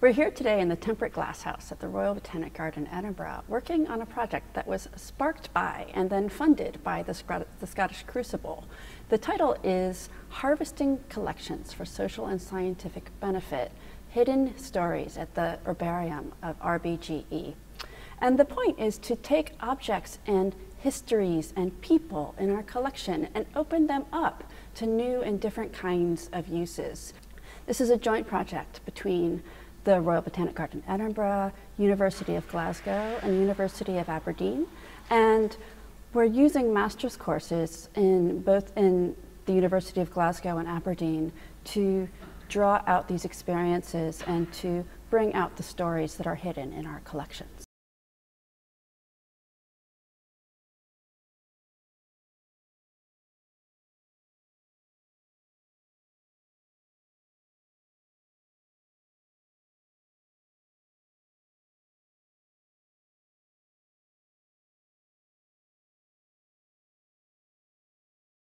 We're here today in the Temperate Glasshouse at the Royal Botanic Garden, Edinburgh, working on a project that was sparked by and then funded by the, the, Scottish Crucible. The title is Harvesting Collections for Social and Scientific Benefit, Hidden Stories at the Herbarium of RBGE. And the point is to take objects and histories and people in our collection and open them up to new and different kinds of uses. This is a joint project between the Royal Botanic Garden Edinburgh, University of Glasgow, and University of Aberdeen. And we're using master's courses in both in the University of Glasgow and Aberdeen to draw out these experiences and to bring out the stories that are hidden in our collections.